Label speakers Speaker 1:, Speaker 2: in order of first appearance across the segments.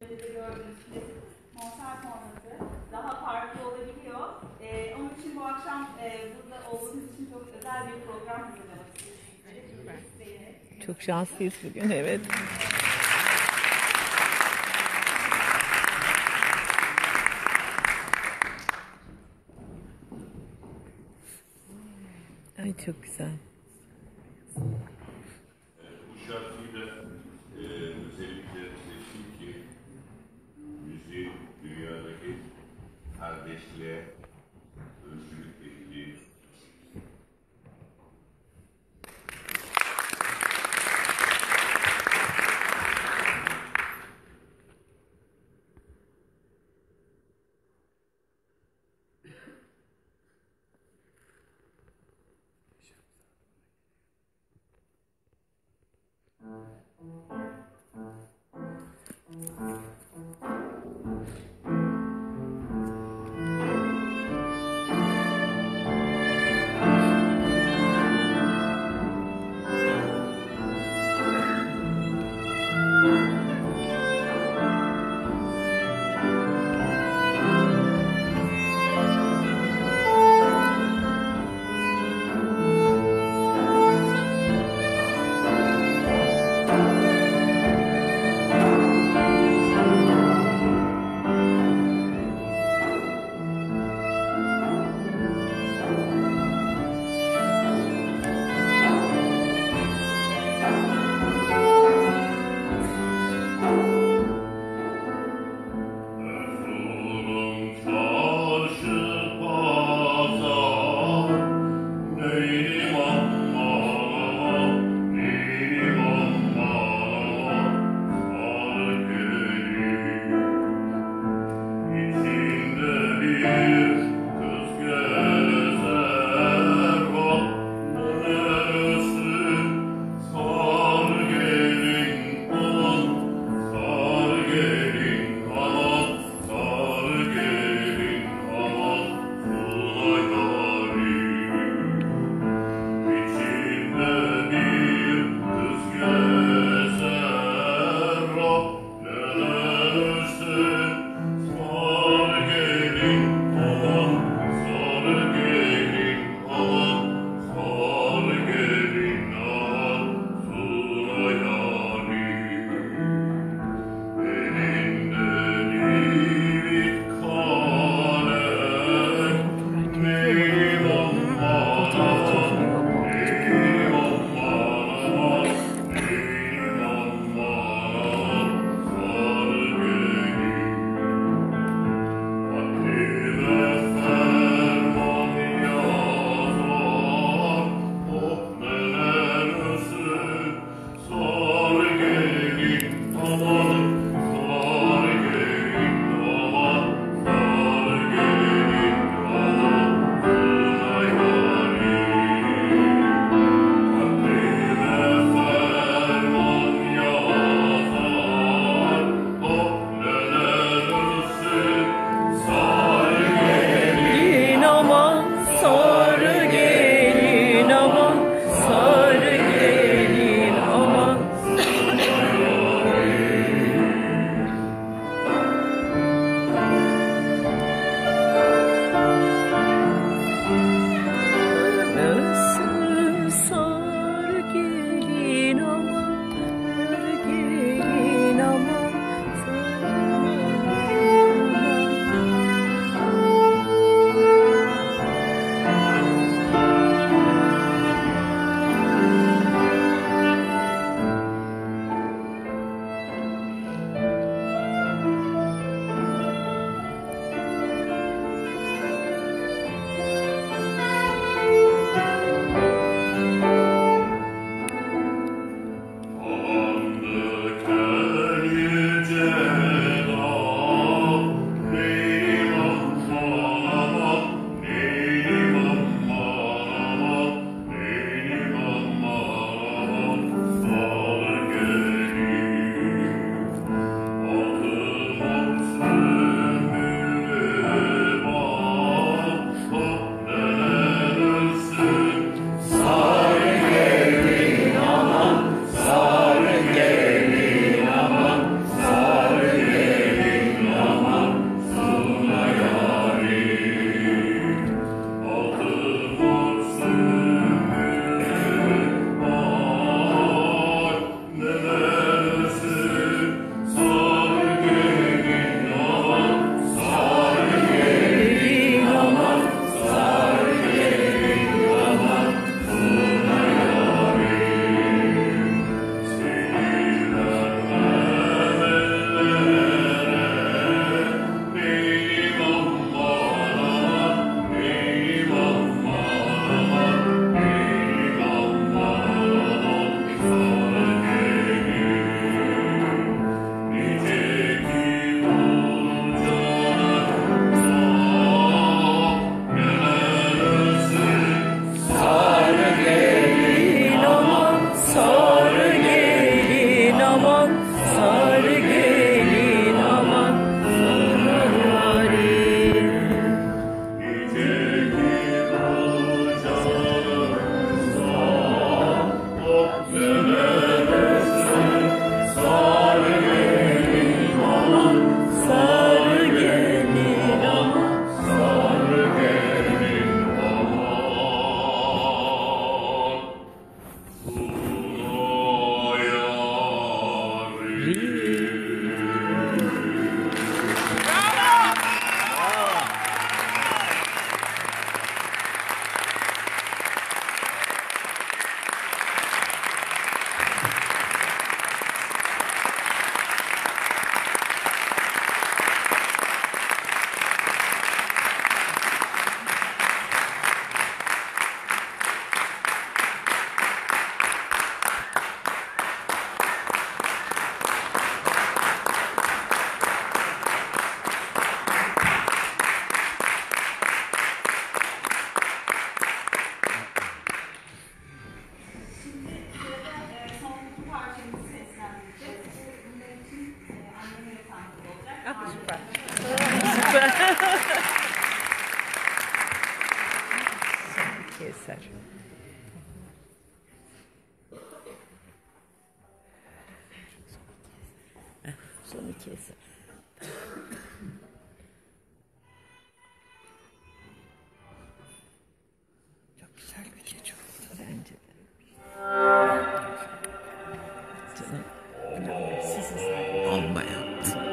Speaker 1: Gördüğünüz gibi konser sonrası daha farklı olabiliyor. Ee, onun için bu akşam e, burada olduğunuz için çok özel bir program hazırlamak.
Speaker 2: Çok şanslıyız bugün evet. Ay çok güzel.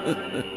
Speaker 3: Ha, ha, ha.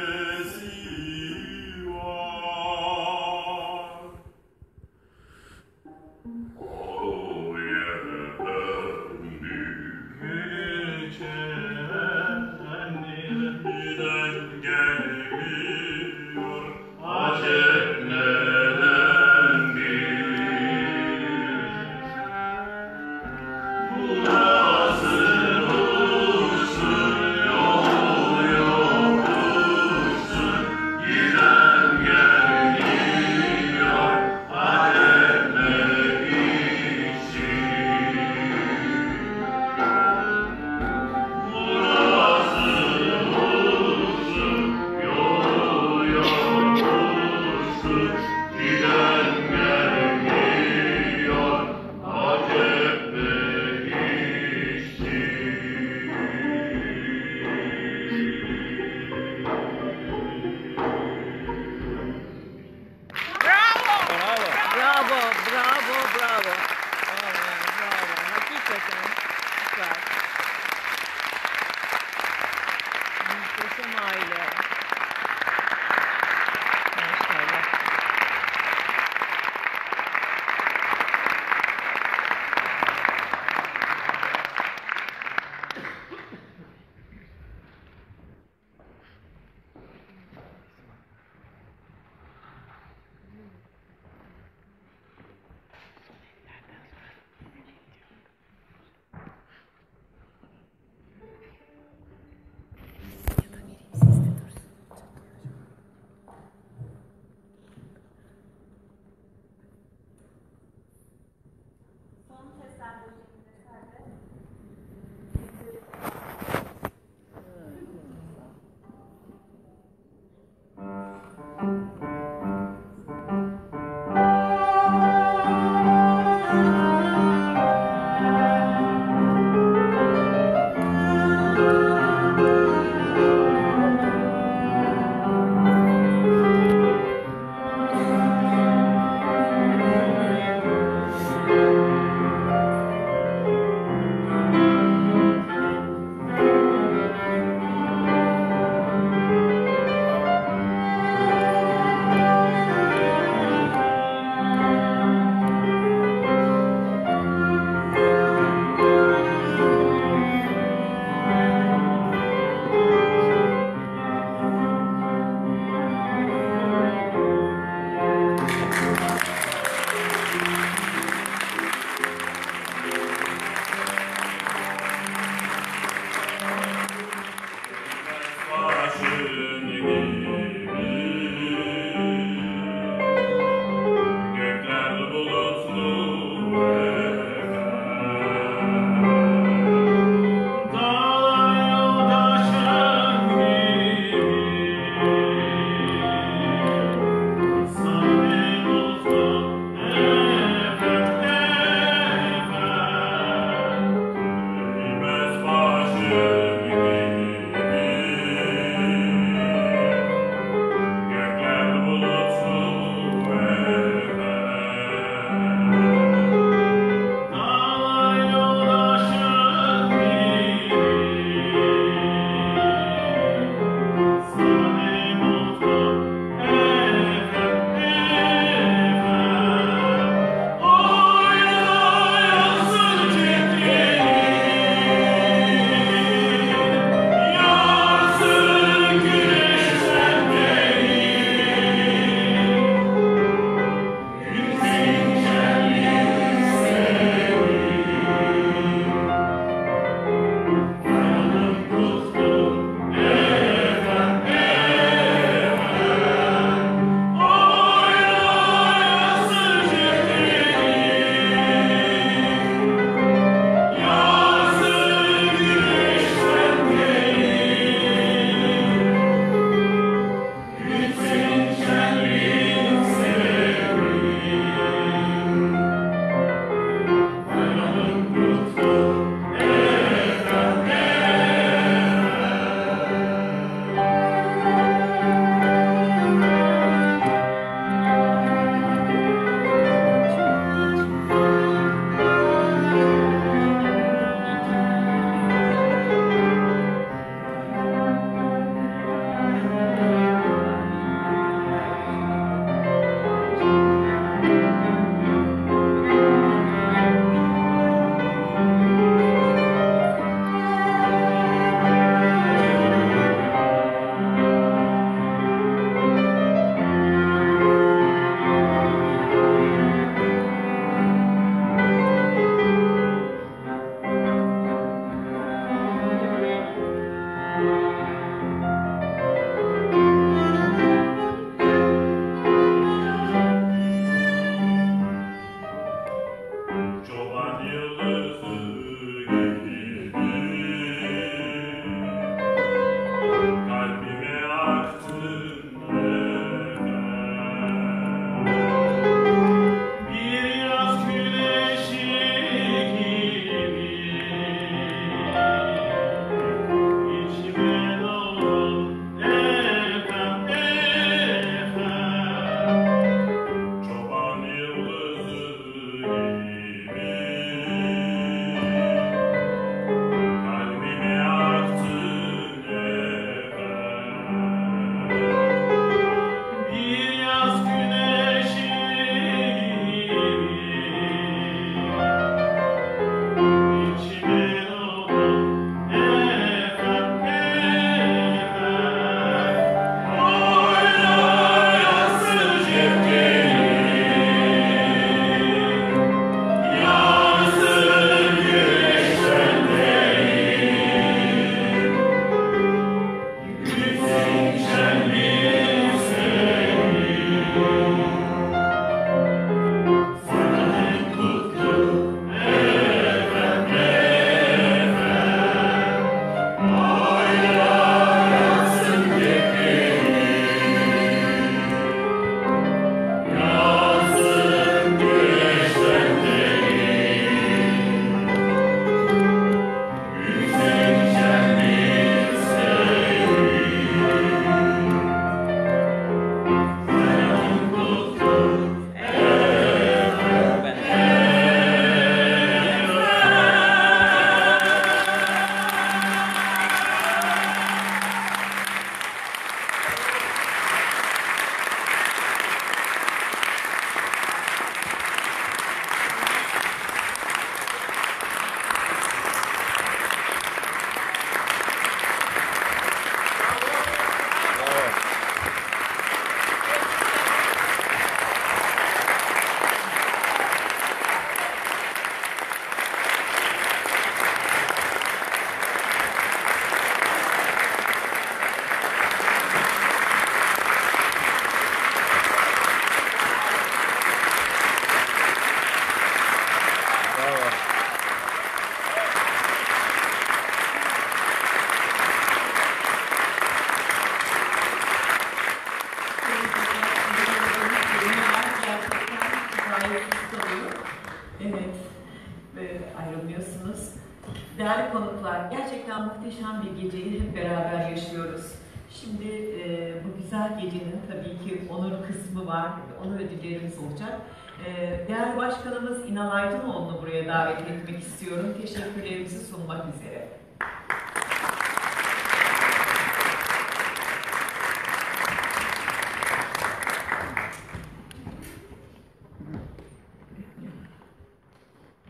Speaker 3: etmek istiyorum. Teşekkürlerimizi sunmak üzere.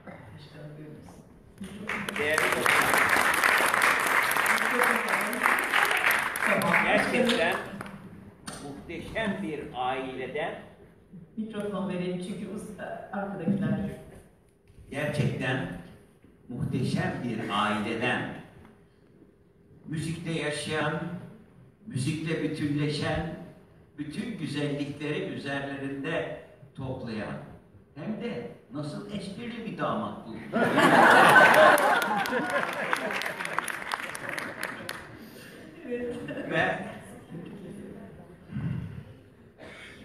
Speaker 3: Başkanım buyurunuz.
Speaker 4: Değerli dostlar,
Speaker 3: Tamam.
Speaker 4: gerçekten muhteşem bir aileden,
Speaker 3: Mikrofon verelim çünkü uz- arkadakiler.
Speaker 4: gerçekten muhteşem bir aileden, müzikte yaşayan, müzikle bütünleşen, bütün güzellikleri üzerlerinde toplayan, hem de nasıl esprili bir damat bu. Ve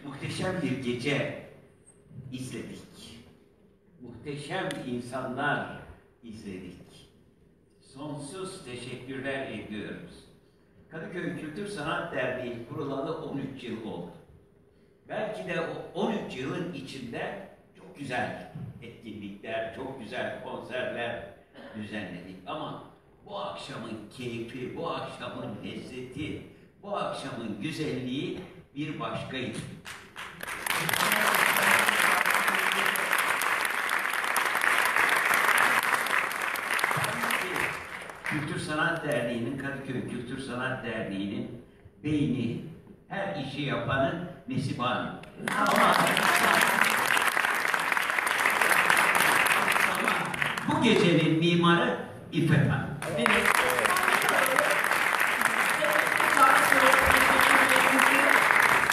Speaker 4: muhteşem bir gece izledik. Muhteşem insanlar izledik. Sonsuz teşekkürler ediyoruz. Kadıköy Kültür Sanat Derneği kurulalı 13 yıl oldu. Belki de o 13 yılın içinde çok güzel etkinlikler, çok güzel konserler düzenledik. Ama bu akşamın keyfi, bu akşamın lezzeti, bu akşamın güzelliği bir başkaydı. Kültür Sanat Derneği'nin, Kadıköy Kültür Sanat Derneği'nin beyni, her işi yapanın Nesiban. Ama, ama bu gecenin mimarı İffet Hanım.
Speaker 3: Evet.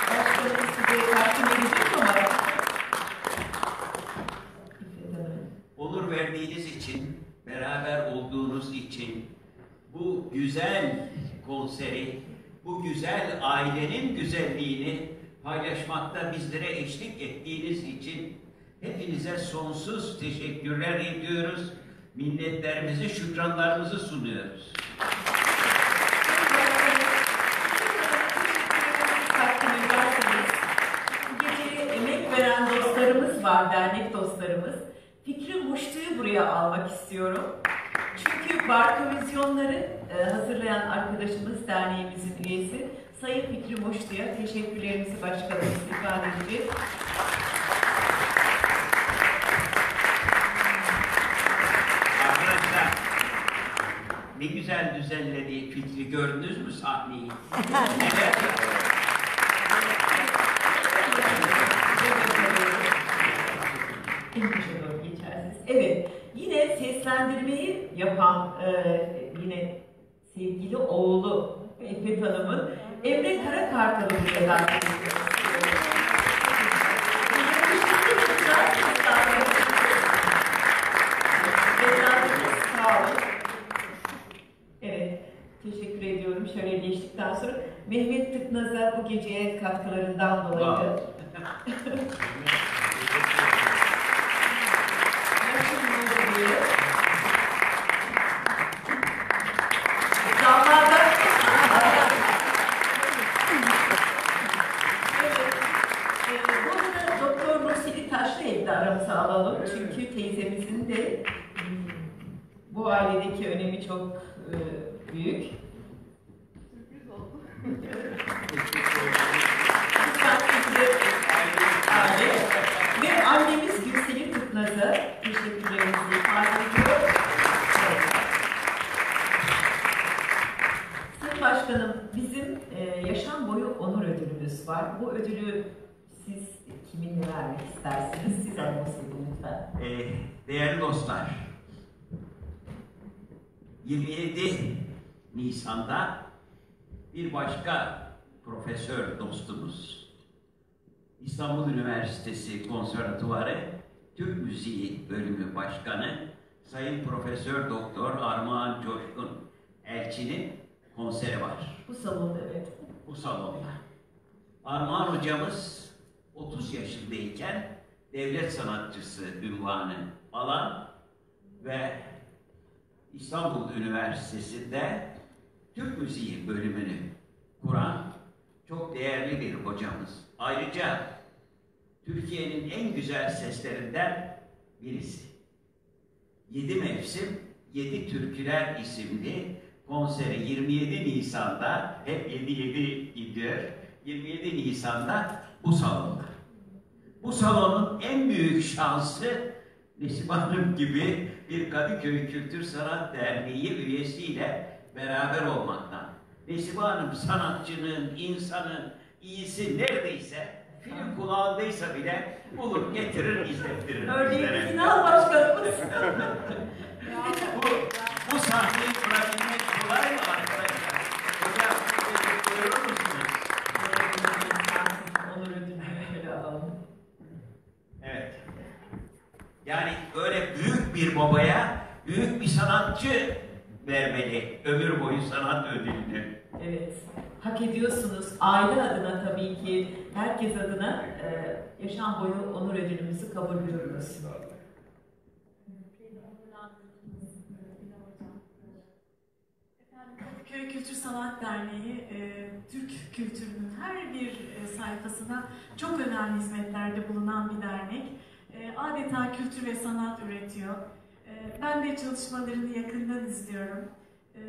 Speaker 3: Başkanım size takdim edecek ama
Speaker 4: Onur verdiğiniz için, beraber olduğunuz için, bu güzel konseri, bu güzel ailenin güzelliğini paylaşmakta bizlere eşlik ettiğiniz için hepinize sonsuz teşekkürler ediyoruz. Minnetlerimizi, şükranlarımızı sunuyoruz.
Speaker 3: var, dernek dostlarımız. Fikri Muştu'yu buraya almak istiyorum. Çünkü Barka Vizyonları e, hazırlayan arkadaşımız, derneğimizin üyesi Sayın Fikri Muştu'ya teşekkürlerimizi başkanımız ifade edeceğiz.
Speaker 4: Arkadaşlar, ne güzel düzenlediği fikri gördünüz mü sahneyi? Evet.
Speaker 3: En başa doğru geçersiniz. Evet, yine seslendirmeyi yapan e, yine sevgili oğlu Efe Hanım'ın Emre Karakartal'ı buraya davet ediyoruz. Yakışıklı bir güzel kızlar. Evladınız sağ olun. Evet, teşekkür ediyorum. Şöyle geçtikten sonra Mehmet Tıknaz'a bu geceye katkılarından dolayı.
Speaker 4: Wow.
Speaker 3: Damada Bu arada Doktor Nurseli Taşlıev'i de aramıza alalım. Çünkü teyzemizin de hmm, bu ailedeki önemi çok e, büyük.
Speaker 1: Sürpriz oldu.
Speaker 3: Lütfen size aile ve annemiz Gülselin Tıknaz'a teşekkürlerimizi ifade ediyor. Evet. Sayın Başkanım, bizim e, yaşam boyu onur ödülümüz var. Bu ödülü siz kiminle vermek istersiniz? Siz anons edin lütfen.
Speaker 4: Ee, değerli dostlar, 27 Nisan'da bir başka profesör dostumuz, İstanbul Üniversitesi Konservatuvarı Türk Müziği Bölümü Başkanı Sayın Profesör Doktor Armağan Coşkun Elçi'nin konseri var
Speaker 3: Bu salonda evet.
Speaker 4: bu salonda. Armağan hocamız 30 yaşındayken devlet sanatçısı ünvanı alan ve İstanbul Üniversitesi'nde Türk Müziği bölümünü kuran çok değerli bir hocamız. Ayrıca Türkiye'nin en güzel seslerinden birisi. Yedi Mevsim, Yedi Türküler isimli konseri 27 Nisan'da, hep 7-7 gidiyor, 27 Nisan'da bu salonda. Bu salonun en büyük şansı Nesibe Hanım gibi bir Kadıköy Kültür Sanat Derneği üyesiyle beraber olmaktan. Nesibe Hanım sanatçının, insanın iyisi neredeyse film kulağındaysa bile bulur, getirir, izlettirir.
Speaker 3: Örneğin
Speaker 4: bizlere.
Speaker 3: final başkanımız.
Speaker 4: bu, bu sahneyi kurabilmek kolay mı arkadaşlar? Hocam, siz de görüyor musunuz?
Speaker 3: Onur ödülünü böyle alalım.
Speaker 4: Evet. Yani öyle büyük bir babaya büyük bir sanatçı vermeli ömür boyu sanat ödülünü.
Speaker 3: Evet, hak ediyorsunuz. Aile adına tabii ki, herkes adına e, yaşam boyu onur ödülümüzü kabul ediyoruz.
Speaker 5: Kadıköy Kültür Sanat Derneği e, Türk kültürünün her bir e, sayfasına çok önemli hizmetlerde bulunan bir dernek. E, adeta kültür ve sanat üretiyor. E, ben de çalışmalarını yakından izliyorum. E,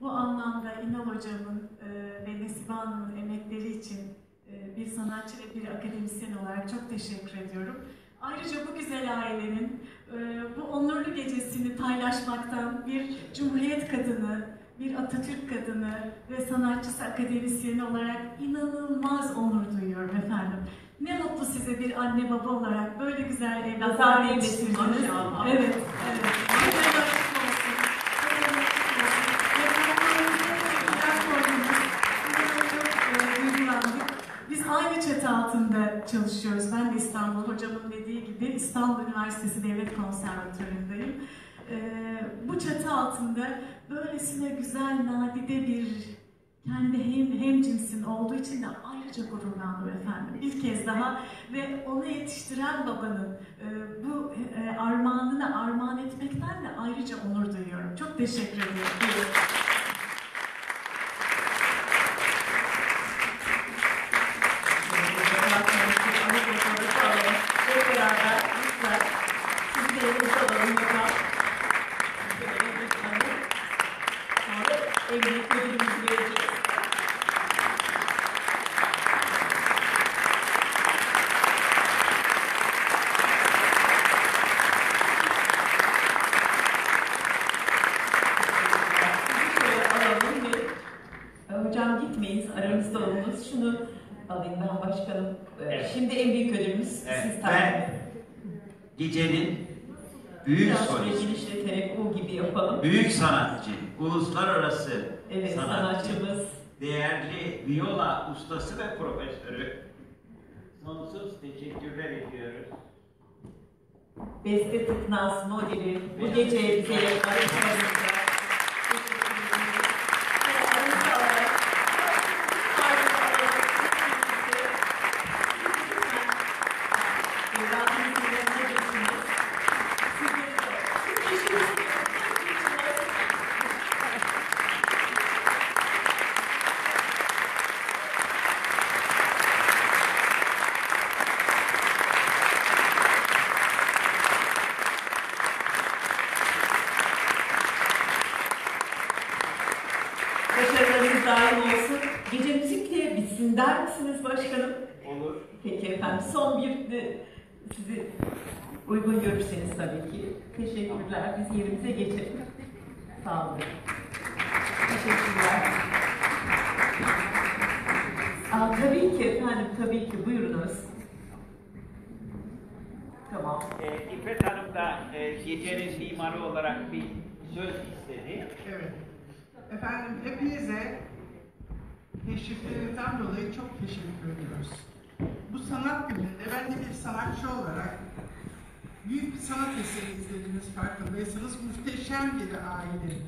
Speaker 5: bu anlamda İnal Hocam'ın e, ve Nesibe Hanım'ın emekleri için e, bir sanatçı ve bir akademisyen olarak çok teşekkür ediyorum. Ayrıca bu güzel ailenin e, bu onurlu gecesini paylaşmaktan bir Cumhuriyet kadını, bir Atatürk kadını ve sanatçısı akademisyeni olarak inanılmaz onur duyuyorum efendim. Ne mutlu size bir anne baba olarak böyle güzel evlatlar yetiştirdiniz.
Speaker 3: maşallah.
Speaker 5: Evet, evet. Biz aynı çatı altında çalışıyoruz. Ben de İstanbul, hocamın dediği gibi İstanbul Üniversitesi Devlet Konservatörü'ndeyim. Ee, bu çatı altında böylesine güzel, nadide bir kendi hem, hem cinsin olduğu için de ayrıca gururlandım efendim. Bir kez daha ve onu yetiştiren babanın e, bu e, armağanını armağan etmekten de ayrıca onur duyuyorum. Çok teşekkür ediyorum.
Speaker 3: Hep beraber lütfen siz de yanınıza alalım hocam. Sonra emniyet ödülümüzü vereceğiz. Şöyle alalım ve e, hocam gitmeyiz aramızda olunuz. Şunu alayım ben başkanım. E,
Speaker 4: Evet.
Speaker 3: Şimdi en büyük ödülümüz
Speaker 4: Evet,
Speaker 3: siz takdim
Speaker 4: ben-
Speaker 3: edin.
Speaker 4: Gecenin büyük
Speaker 3: Biraz
Speaker 4: solisti,
Speaker 3: gibi yapalım.
Speaker 4: büyük sanatçı, uluslararası
Speaker 3: Evet
Speaker 4: sanatçı,
Speaker 3: sanatçımız.
Speaker 4: değerli viola ustası ve profesörü. Sonsuz teşekkürler ediyoruz.
Speaker 3: Beste Tıknaz modeli bu gece bize aramızda. Der misiniz başkanım?
Speaker 4: Olur.
Speaker 3: Peki efendim. Son bir de sizi uygun görürseniz tabii ki. Teşekkürler. Biz yerimize geçelim. Sağ olun. Teşekkürler. Aa, tabii ki efendim, tabii ki. Buyurunuz. Tamam.
Speaker 4: Ee, İffet Hanım da e, gecenin mimarı olarak bir söz istedi.
Speaker 6: Evet. Efendim hepinize teşriflerinizden dolayı çok teşekkür ediyoruz. Bu sanat gününde ben de bir sanatçı olarak büyük bir sanat eseri izlediğiniz farkındaysanız muhteşem bir aile.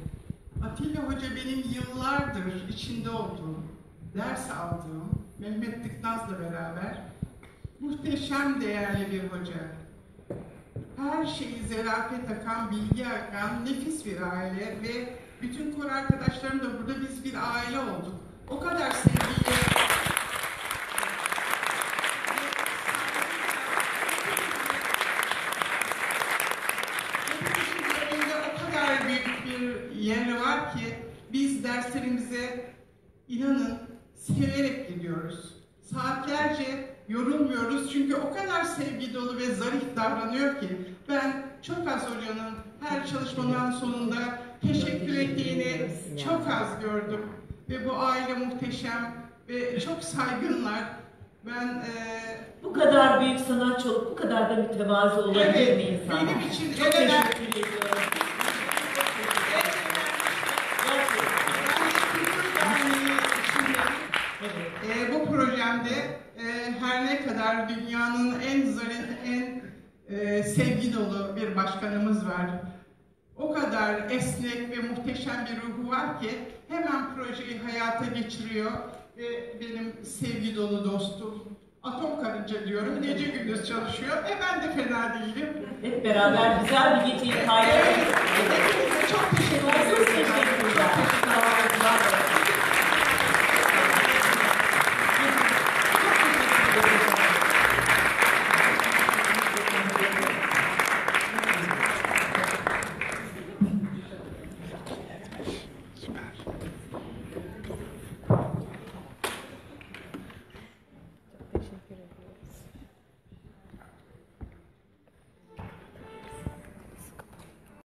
Speaker 6: Atilla Hoca benim yıllardır içinde olduğum, ders aldığım Mehmet Tıknaz'la beraber muhteşem değerli bir hoca. her şeyi zerafet akan, bilgi akan nefis bir aile ve bütün kor arkadaşlarım da burada biz bir aile olduk. O kadar gönlünde o kadar büyük bir yeri var ki biz derslerimize inanın severek gidiyoruz. Saatlerce yorulmuyoruz çünkü o kadar sevgi dolu ve zarif davranıyor ki ben çok az hocanın her çalışmanın sonunda teşekkür ettiğini çok az gördüm. Ve bu aile muhteşem ve çok saygınlar. Ben eee
Speaker 3: Bu kadar büyük sanatçı olup bu kadar da mütevazı olabilir
Speaker 6: Evet,
Speaker 3: mi insan?
Speaker 6: benim için
Speaker 3: Çok
Speaker 6: en önemli-
Speaker 3: teşekkür ediyorum. Evet.
Speaker 6: Ee, bu projemde e, her ne kadar dünyanın en zarif, en e, sevgi dolu bir başkanımız var. O kadar esnek ve muhteşem bir ruhu var ki hemen projeyi hayata geçiriyor ve benim sevgi dolu dostum. Atom karınca diyorum, gece gündüz çalışıyor. E ben de fena değilim.
Speaker 3: Hep beraber güzel bir geceyi paylaşıyoruz. Evet. Çok teşekkür ederim.